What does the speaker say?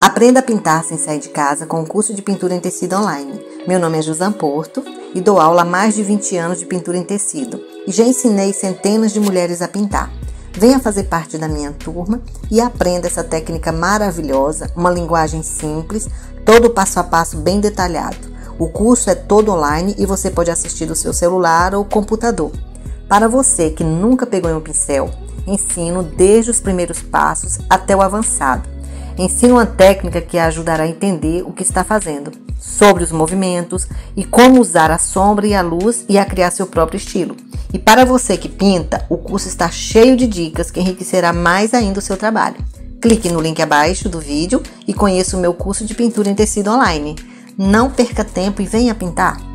Aprenda a pintar sem sair de casa com o curso de pintura em tecido online. Meu nome é Josan Porto e dou aula há mais de 20 anos de pintura em tecido e já ensinei centenas de mulheres a pintar. Venha fazer parte da minha turma e aprenda essa técnica maravilhosa, uma linguagem simples, todo passo a passo bem detalhado. O curso é todo online e você pode assistir do seu celular ou computador. Para você que nunca pegou em um pincel, ensino desde os primeiros passos até o avançado Ensina uma técnica que a ajudará a entender o que está fazendo, sobre os movimentos e como usar a sombra e a luz e a criar seu próprio estilo. E para você que pinta, o curso está cheio de dicas que enriquecerá mais ainda o seu trabalho. Clique no link abaixo do vídeo e conheça o meu curso de pintura em tecido online. Não perca tempo e venha pintar!